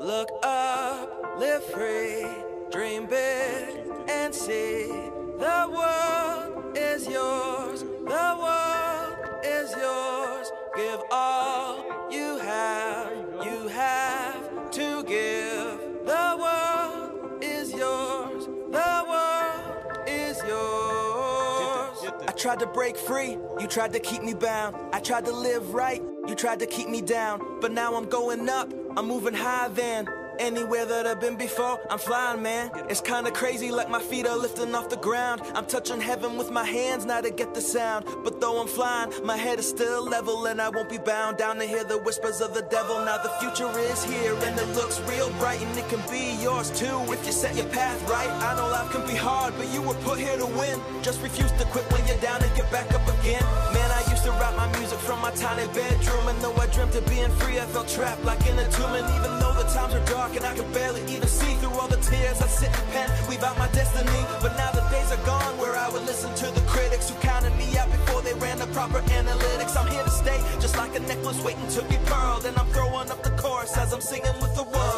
Look up, live free, dream big, and see the world is yours. The world is yours. Give all you tried to break free, you tried to keep me bound. I tried to live right, you tried to keep me down. But now I'm going up, I'm moving high then. Anywhere that I've been before, I'm flying, man. It's kinda crazy, like my feet are lifting off the ground. I'm touching heaven with my hands now to get the sound. But though I'm flying, my head is still level, and I won't be bound down to hear the whispers of the devil. Now the future is here, and it looks real bright, and it can be yours too if you set your path right. I know life can be hard, but you were put here to win. Just refuse to quit when you're down and get back up again. Dreamt of being free, I felt trapped like in a tomb. And even though the times are dark and I can barely even see through all the tears I sit and pen, weave out my destiny. But now the days are gone where I would listen to the critics who counted me out before they ran the proper analytics. I'm here to stay, just like a necklace waiting to be pearled, and I'm throwing up the chorus as I'm singing with the world.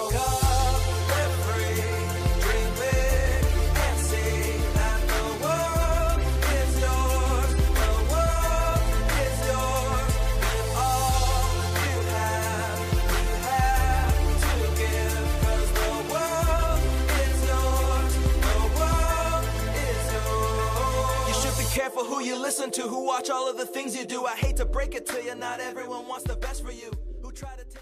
Careful who you listen to, who watch all of the things you do. I hate to break it to you, not everyone wants the best for you. Who try to take